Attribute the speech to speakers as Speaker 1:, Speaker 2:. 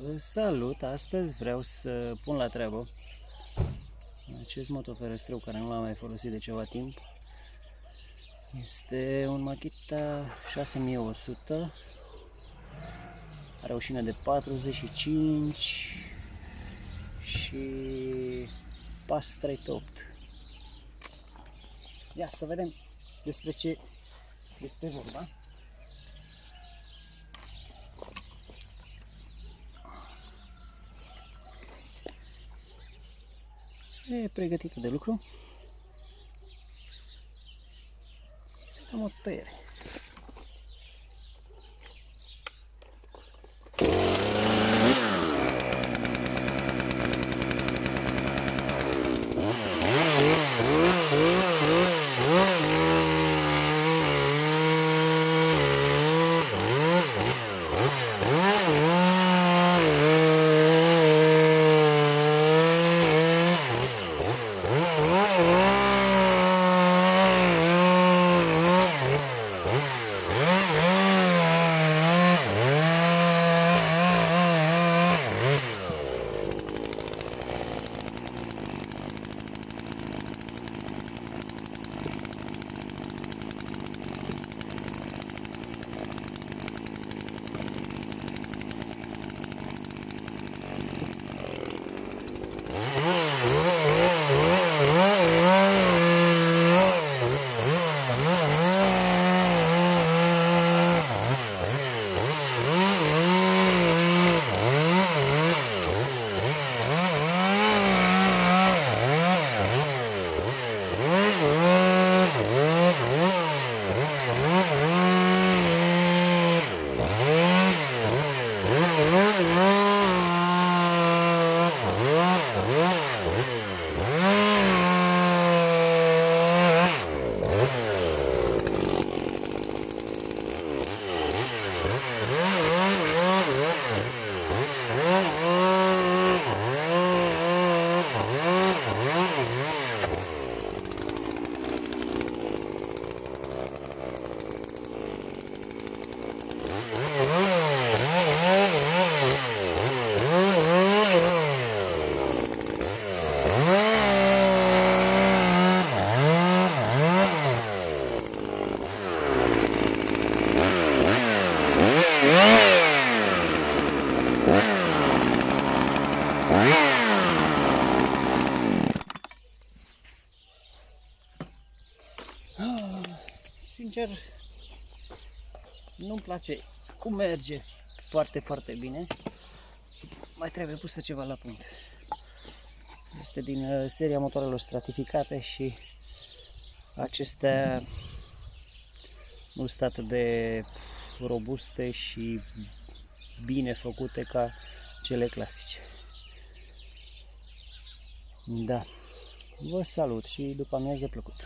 Speaker 1: Vă salut! Astăzi vreau să pun la treabă acest motoferestreu care nu l-am mai folosit de ceva timp. Este un Makita 6100 are o șină de 45 și pas 3 pe 8. Ia să vedem despre ce este vorba. E pregătită de lucru. Să dăm o tăiere. Sincer, nu-mi place cum merge foarte, foarte bine. Mai trebuie pusă ceva la punct. Este din uh, seria motoarelor stratificate și acestea nu sunt atât de robuste și bine făcute ca cele clasice. Da. Vă salut și după amiază plăcută.